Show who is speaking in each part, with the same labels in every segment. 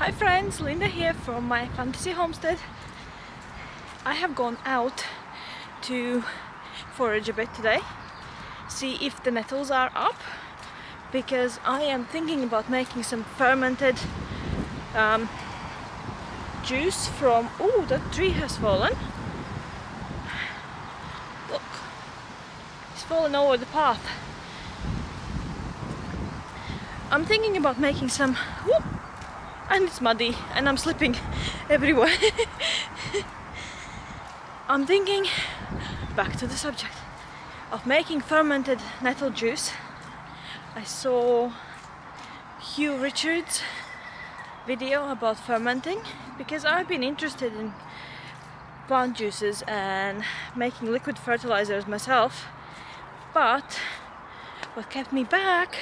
Speaker 1: Hi friends, Linda here from my fantasy homestead. I have gone out to forage a bit today, see if the nettles are up, because I am thinking about making some fermented um, juice from... Oh, that tree has fallen. Look, it's fallen over the path. I'm thinking about making some... Whoop, and it's muddy and I'm slipping everywhere. I'm thinking, back to the subject, of making fermented nettle juice. I saw Huw Richards video about fermenting because I've been interested in plant juices and making liquid fertilizers myself but what kept me back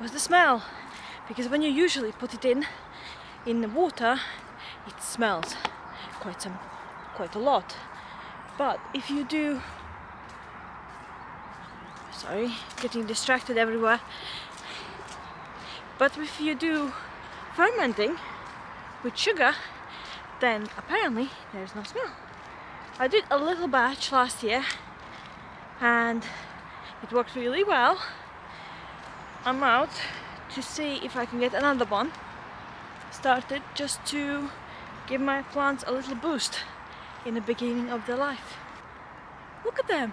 Speaker 1: was the smell because when you usually put it in in the water it smells quite some quite a lot. But if you do sorry getting distracted everywhere. But if you do fermenting with sugar then apparently there's no smell. I did a little batch last year and it worked really well. I'm out to see if I can get another one started just to give my plants a little boost in the beginning of their life. Look at them!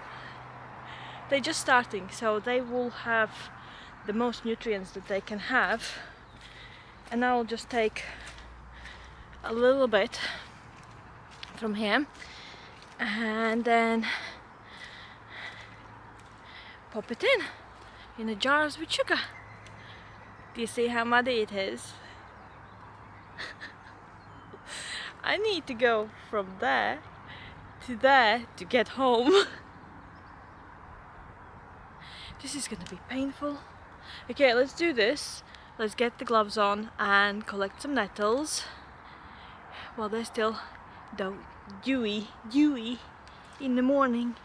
Speaker 1: They're just starting, so they will have the most nutrients that they can have. And I will just take a little bit from here and then pop it in in the jars with sugar. Do you see how muddy it is? I need to go from there to there to get home. this is gonna be painful. Okay, let's do this. Let's get the gloves on and collect some nettles while they're still dewy, dewy in the morning.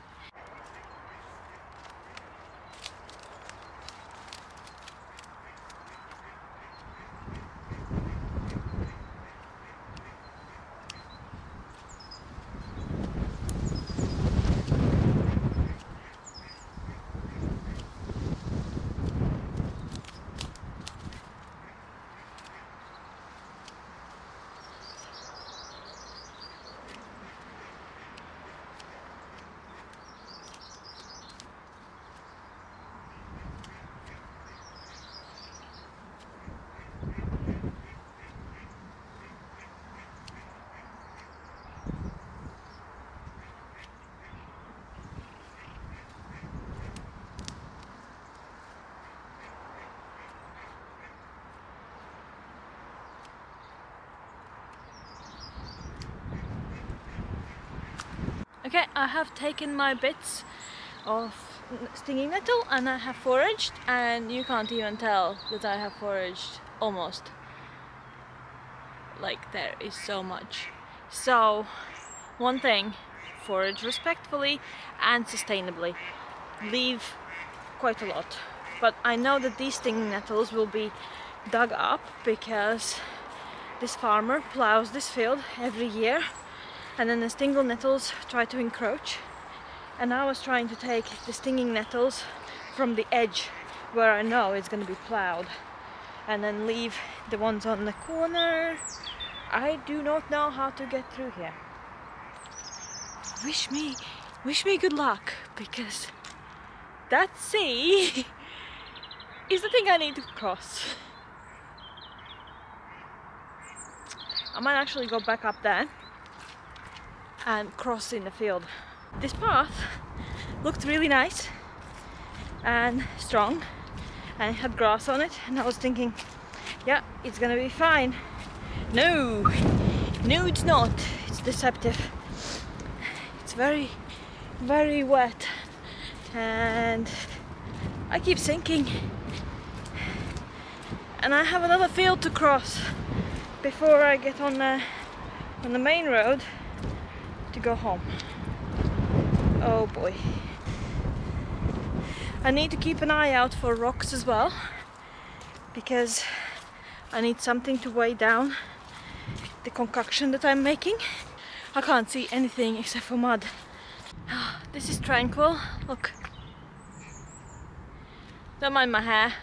Speaker 1: Okay, I have taken my bits of stinging nettle and I have foraged and you can't even tell that I have foraged almost. Like there is so much. So one thing, forage respectfully and sustainably. Leave quite a lot. But I know that these stinging nettles will be dug up because this farmer plows this field every year and then the stinging nettles try to encroach. And I was trying to take the stinging nettles from the edge where I know it's going to be plowed and then leave the ones on the corner. I do not know how to get through here. Wish me wish me good luck because that sea is the thing I need to cross. I might actually go back up there and cross in the field. This path looked really nice and strong and it had grass on it and I was thinking yeah it's gonna be fine. No no it's not. It's deceptive. It's very very wet and I keep sinking. And I have another field to cross before I get on the on the main road to go home. Oh boy. I need to keep an eye out for rocks as well because I need something to weigh down the concoction that I'm making. I can't see anything except for mud. Ah, this is tranquil. Look. Don't mind my hair.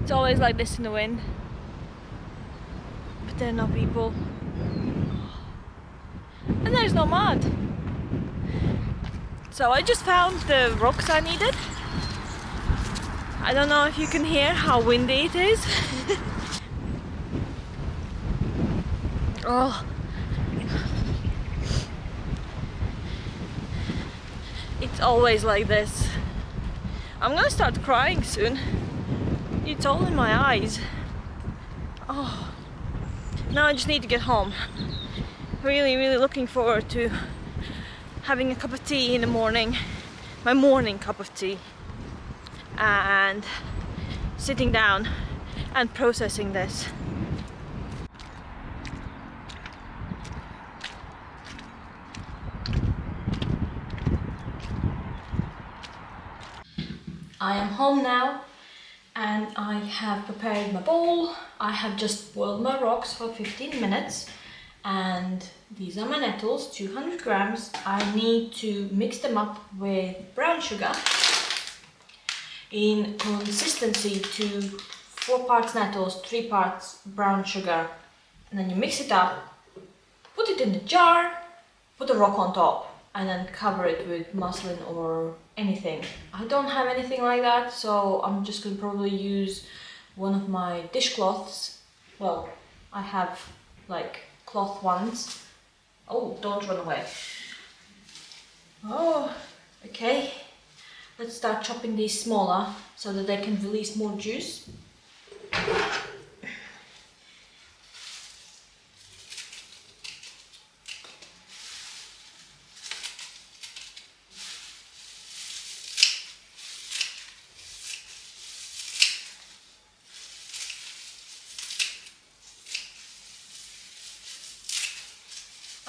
Speaker 1: It's always like this in the wind. But there are no people. And there's no mud. So I just found the rocks I needed. I don't know if you can hear how windy it is. oh. It's always like this. I'm gonna start crying soon. It's all in my eyes. Oh. Now I just need to get home. Really, really looking forward to having a cup of tea in the morning. My morning cup of tea and sitting down and processing this. I am home now and I have prepared my bowl. I have just boiled my rocks for 15 minutes and these are my nettles, 200 grams. I need to mix them up with brown sugar in consistency to four parts nettles, three parts brown sugar. And then you mix it up, put it in the jar, put a rock on top and then cover it with muslin or anything. I don't have anything like that, so I'm just gonna probably use one of my dishcloths. Well, I have like cloth ones. Oh, don't run away. Oh, okay. Let's start chopping these smaller so that they can release more juice.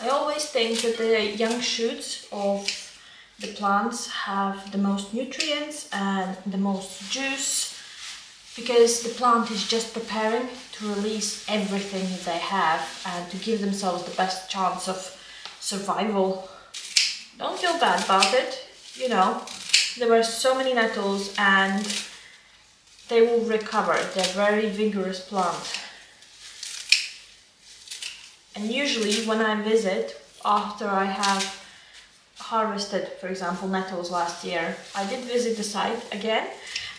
Speaker 1: I always think that the young shoots of the plants have the most nutrients and the most juice because the plant is just preparing to release everything they have and to give themselves the best chance of survival. Don't feel bad about it, you know, there were so many nettles and they will recover. They're very vigorous plant. And usually when I visit after I have harvested, for example, nettles last year, I did visit the site again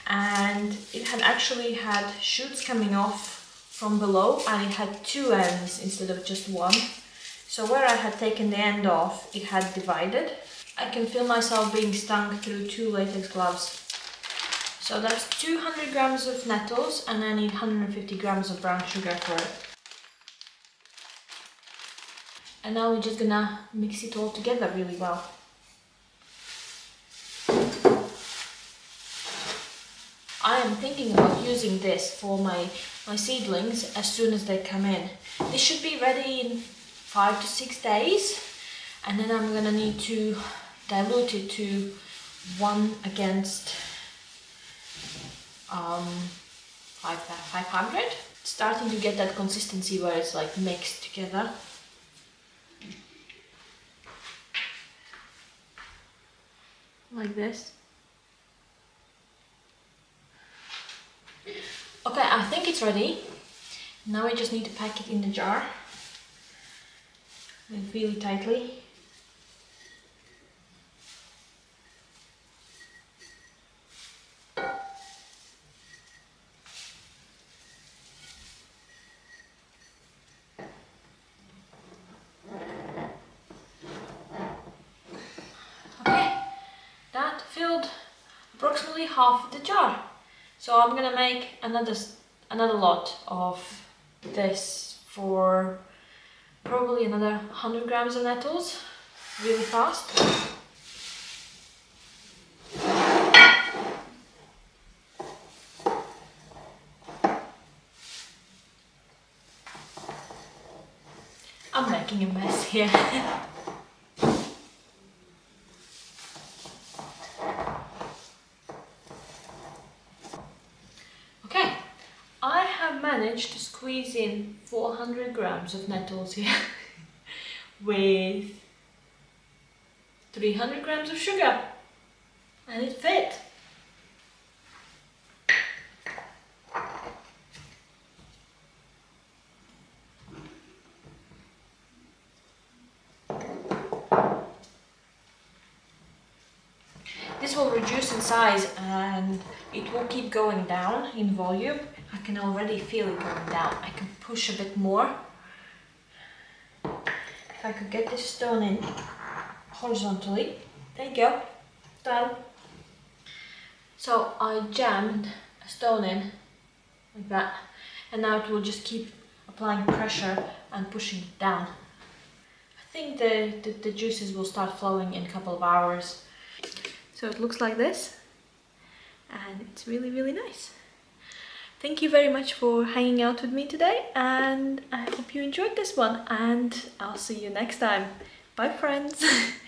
Speaker 1: and it had actually had shoots coming off from below and it had two ends instead of just one. So where I had taken the end off, it had divided. I can feel myself being stung through two latex gloves. So that's 200 grams of nettles and I need 150 grams of brown sugar for it. And now we're just gonna mix it all together really well. I am thinking about using this for my, my seedlings as soon as they come in. This should be ready in five to six days and then I'm gonna need to dilute it to one against um, five, 500. starting to get that consistency where it's like mixed together. Like this. Okay, I think it's ready. Now we just need to pack it in the jar really tightly. Approximately half of the jar. So I'm gonna make another another lot of this for probably another 100 grams of nettles really fast. I'm making a mess here. squeeze in 400 grams of nettles here with 300 grams of sugar and it fit. Will reduce in size and it will keep going down in volume. I can already feel it going down. I can push a bit more. If I could get this stone in horizontally. There you go. Done. So I jammed a stone in like that and now it will just keep applying pressure and pushing it down. I think the, the, the juices will start flowing in a couple of hours. So it looks like this and it's really really nice. Thank you very much for hanging out with me today and I hope you enjoyed this one and I'll see you next time. Bye friends!